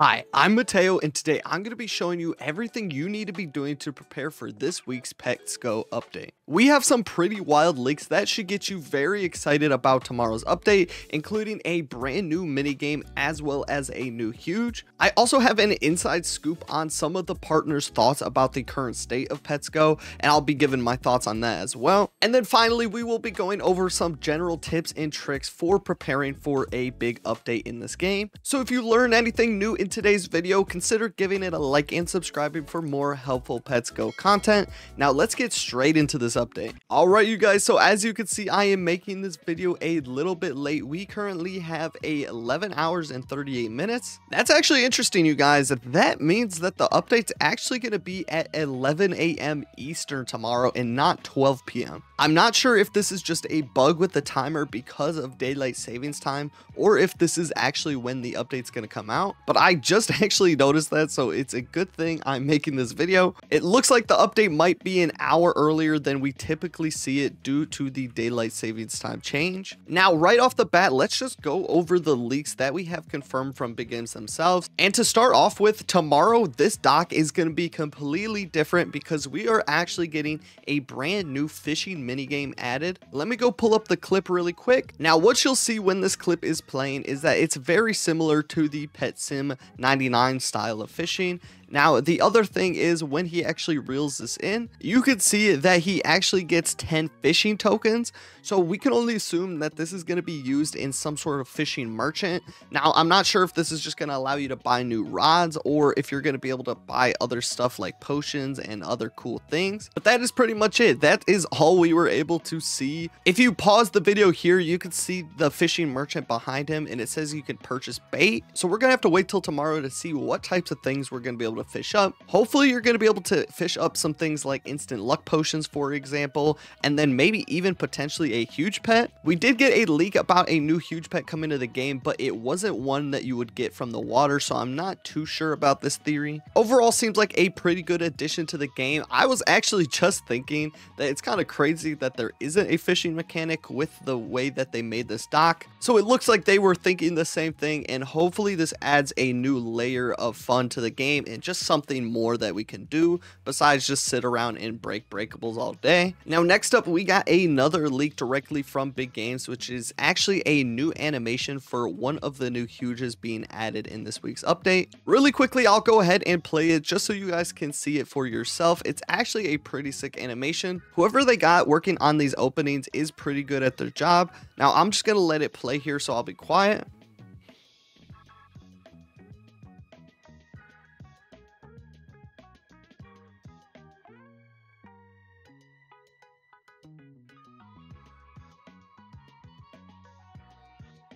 Hi, I'm Mateo, and today I'm going to be showing you everything you need to be doing to prepare for this week's Pets Go update. We have some pretty wild leaks that should get you very excited about tomorrow's update, including a brand new minigame as well as a new huge. I also have an inside scoop on some of the partners' thoughts about the current state of Pets Go, and I'll be giving my thoughts on that as well. And then finally, we will be going over some general tips and tricks for preparing for a big update in this game. So if you learn anything new in today's video, consider giving it a like and subscribing for more helpful Pets Go content. Now let's get straight into this update. Alright you guys, so as you can see, I am making this video a little bit late. We currently have a 11 hours and 38 minutes. That's actually interesting you guys. That means that the update's actually going to be at 11 a.m. Eastern tomorrow and not 12 p.m. I'm not sure if this is just a bug with the timer because of daylight savings time or if this is actually when the update's going to come out, but I just actually noticed that, so it's a good thing I'm making this video. It looks like the update might be an hour earlier than we typically see it due to the daylight savings time change. Now, right off the bat, let's just go over the leaks that we have confirmed from Big Games themselves. And to start off with, tomorrow, this dock is going to be completely different because we are actually getting a brand new fishing minigame added. Let me go pull up the clip really quick. Now, what you'll see when this clip is playing is that it's very similar to the Pet Sim 99 style of fishing. Now, the other thing is when he actually reels this in, you can see that he actually gets 10 fishing tokens. So we can only assume that this is going to be used in some sort of fishing merchant. Now, I'm not sure if this is just going to allow you to buy new rods or if you're going to be able to buy other stuff like potions and other cool things. But that is pretty much it. That is all we were able to see. If you pause the video here, you can see the fishing merchant behind him and it says you can purchase bait. So we're going to have to wait till tomorrow to see what types of things we're going to be able to fish up. Hopefully you're going to be able to fish up some things like instant luck potions, for example, and then maybe even potentially a huge pet. We did get a leak about a new huge pet coming to the game, but it wasn't one that you would get from the water, so I'm not too sure about this theory. Overall seems like a pretty good addition to the game. I was actually just thinking that it's kind of crazy that there isn't a fishing mechanic with the way that they made this dock. So it looks like they were thinking the same thing, and hopefully this adds a new layer of fun to the game and just something more that we can do besides just sit around and break breakables all day. Now, next up, we got another leak directly from Big Games, which is actually a new animation for one of the new huges being added in this week's update. Really quickly, I'll go ahead and play it just so you guys can see it for yourself. It's actually a pretty sick animation. Whoever they got working on these openings is pretty good at their job. Now, I'm just going to let it play here, so I'll be quiet.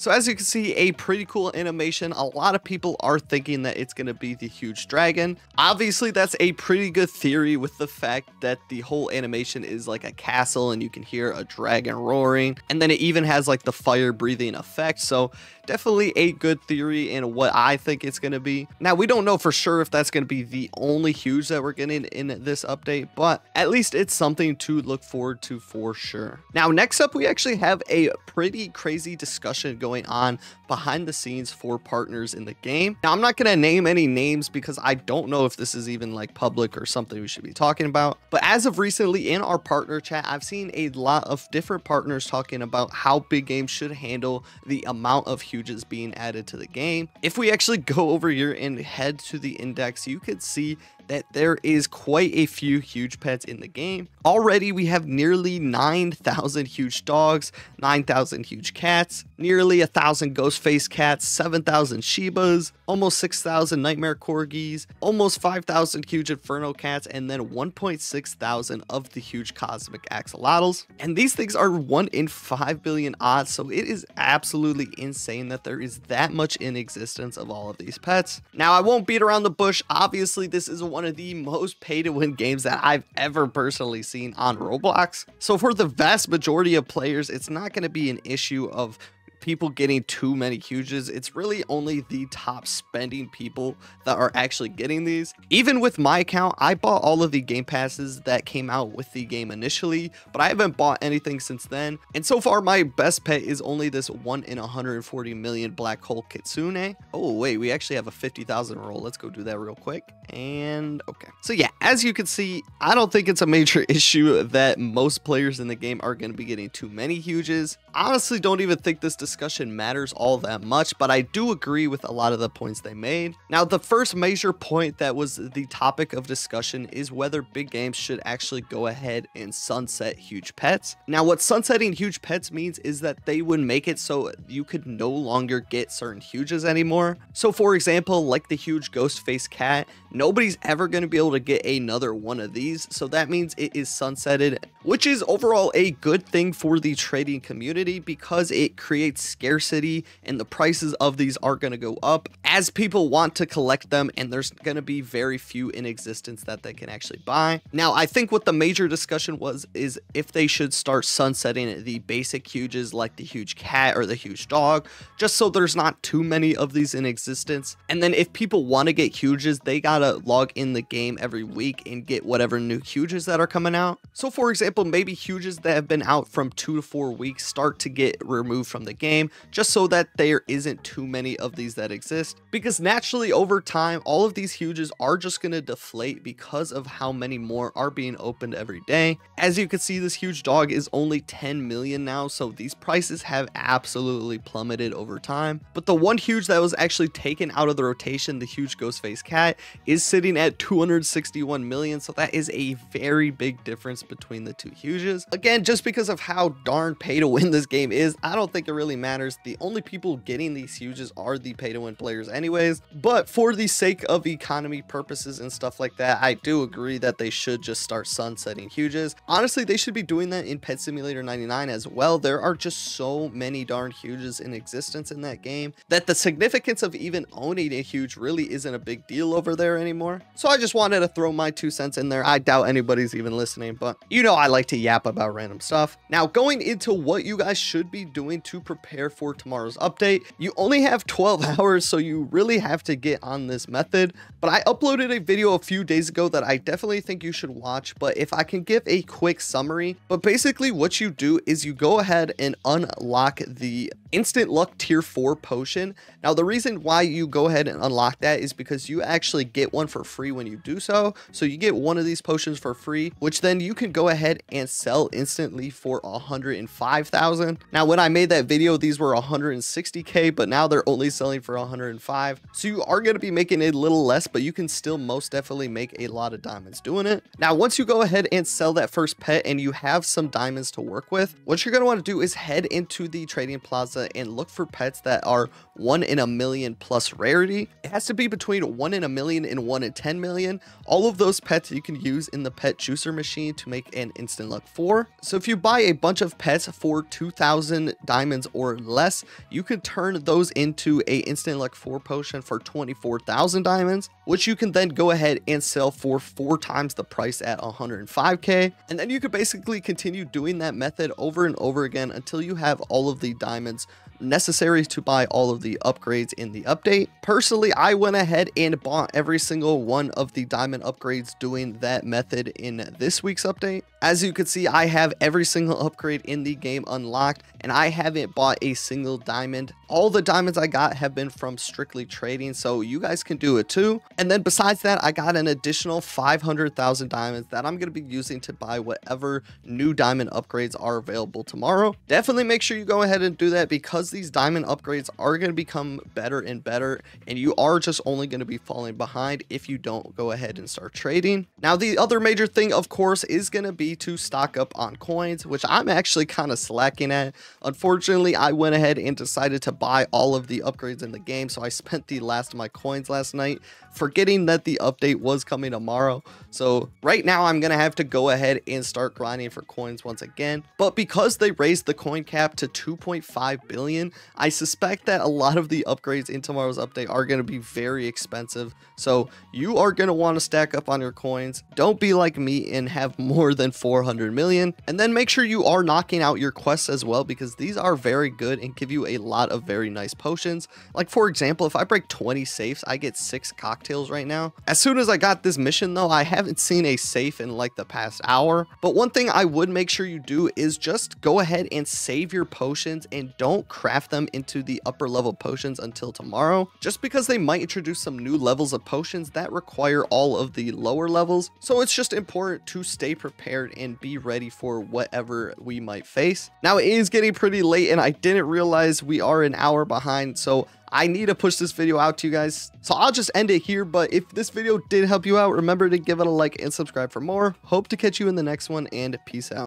So as you can see, a pretty cool animation. A lot of people are thinking that it's going to be the huge dragon. Obviously, that's a pretty good theory with the fact that the whole animation is like a castle and you can hear a dragon roaring. And then it even has like the fire breathing effect. So definitely a good theory in what I think it's going to be. Now, we don't know for sure if that's going to be the only huge that we're getting in this update, but at least it's something to look forward to for sure. Now, next up, we actually have a pretty crazy discussion going going on behind the scenes for partners in the game. Now, I'm not going to name any names because I don't know if this is even like public or something we should be talking about. But as of recently in our partner chat, I've seen a lot of different partners talking about how big games should handle the amount of huges being added to the game. If we actually go over here and head to the index, you could see that there is quite a few huge pets in the game. Already we have nearly 9,000 huge dogs, 9,000 huge cats, nearly a thousand ghost face cats, 7,000 Shibas, almost 6,000 nightmare corgis, almost 5,000 huge inferno cats, and then 1.6 thousand of the huge cosmic axolotls. And these things are 1 in 5 billion odds, so it is absolutely insane that there is that much in existence of all of these pets. Now, I won't beat around the bush. Obviously, this is one of the most pay to win games that I've ever personally seen on Roblox. So for the vast majority of players, it's not going to be an issue of people getting too many huges. It's really only the top spending people that are actually getting these. Even with my account, I bought all of the game passes that came out with the game initially, but I haven't bought anything since then. And so far, my best pet is only this 1 in 140 million black hole kitsune. Oh, wait, we actually have a 50,000 roll. Let's go do that real quick. And okay. So yeah, as you can see, I don't think it's a major issue that most players in the game are going to be getting too many huges. Honestly, don't even think this discussion matters all that much, but I do agree with a lot of the points they made. Now, the first major point that was the topic of discussion is whether big games should actually go ahead and sunset huge pets. Now, what sunsetting huge pets means is that they would make it so you could no longer get certain huges anymore. So for example, like the huge ghost face cat, nobody's ever going to be able to get another one of these. So that means it is sunsetted, which is overall a good thing for the trading community because it creates scarcity and the prices of these are going to go up as people want to collect them and there's going to be very few in existence that they can actually buy. Now, I think what the major discussion was is if they should start sunsetting the basic huges like the huge cat or the huge dog, just so there's not too many of these in existence. And then if people want to get huges, they gotta log in the game every week and get whatever new huges that are coming out. So for example, maybe huges that have been out from two to four weeks start to get removed from the game, just so that there isn't too many of these that exist. Because naturally over time, all of these huges are just gonna deflate because of how many more are being opened every day. As you can see, this huge dog is only 10 million now, so these prices have absolutely plummeted over time. But the one huge that was actually taken out of the rotation, the huge Ghostface Cat, is sitting at 261 million, so that is a very big difference between the two huges. Again, just because of how darn pay to win this game is, I don't think it really matters. The only people getting these huges are the pay to win players anyways, but for the sake of economy purposes and stuff like that, I do agree that they should just start sunsetting huges. Honestly, they should be doing that in Pet Simulator 99 as well. There are just so many darn huges in existence in that game that the significance of even owning a huge really isn't a big deal over there anymore. So I just wanted to throw my two cents in there. I doubt anybody's even listening, but you know I like to yap about random stuff. Now going into what you guys should be doing to prepare for tomorrow's update, you only have 12 hours, so you really have to get on this method. But I uploaded a video a few days ago that I definitely think you should watch, but if I can give a quick summary, but basically what you do is you go ahead and unlock the instant luck tier 4 potion. Now the reason why you go ahead and unlock that is because you actually get one for free when you do so. So you get one of these potions for free, which then you can go ahead and sell instantly for 105,000. Now when I made that video, these were 160k, but now they're only selling for 105. So you are going to be making a little less, but you can still most definitely make a lot of diamonds doing it. Now once you go ahead and sell that first pet and you have some diamonds to work with, what you're going to want to do is head into the trading plaza and look for pets that are one in a million plus rarity. It has to be between one in a million and one in 10 million. All of those pets you can use in the pet juicer machine to make an instant luck four. So if you buy a bunch of pets for 2000 diamonds or less, you can turn those into a instant luck four potion for 24,000 diamonds, which you can then go ahead and sell for four times the price at 105k. And then you could basically continue doing that method over and over again until you have all of the diamonds necessary to buy all of the upgrades in the update. Personally, I went ahead and bought every single one of the diamond upgrades doing that method in this week's update. As you can see, I have every single upgrade in the game unlocked and I haven't bought a single diamond. All the diamonds I got have been from strictly trading, so you guys can do it too. And then besides that, I got an additional 500,000 diamonds that I'm going to be using to buy whatever new diamond upgrades are available tomorrow. Definitely make sure you go ahead and do that because these diamond upgrades are going to become better and better, and you are just only going to be falling behind if you don't go ahead and start trading. Now, the other major thing, of course, is going to be to stock up on coins, which I'm actually kind of slacking at. Unfortunately, I went ahead and decided to buy all of the upgrades in the game, so I spent the last of my coins last night, forgetting that the update was coming tomorrow. So right now, I'm going to have to go ahead and start grinding for coins once again. But because they raised the coin cap to 2.5 billion. I suspect that a lot of the upgrades in tomorrow's update are going to be very expensive. So you are going to want to stack up on your coins. Don't be like me and have more than 400 million. And then make sure you are knocking out your quests as well because these are very good and give you a lot of very nice potions. Like for example, if I break 20 safes, I get six cocktails right now. As soon as I got this mission though, I haven't seen a safe in like the past hour. But one thing I would make sure you do is just go ahead and save your potions and don't craft them into the upper level potions until tomorrow. Just because they might introduce some new levels of potions that require all of the lower levels. So it's just important to stay prepared and be ready for whatever we might face. Now it is getting pretty late and I didn't realize we are an hour behind. So I need to push this video out to you guys. So I'll just end it here. But if this video did help you out, remember to give it a like and subscribe for more. Hope to catch you in the next one and peace out.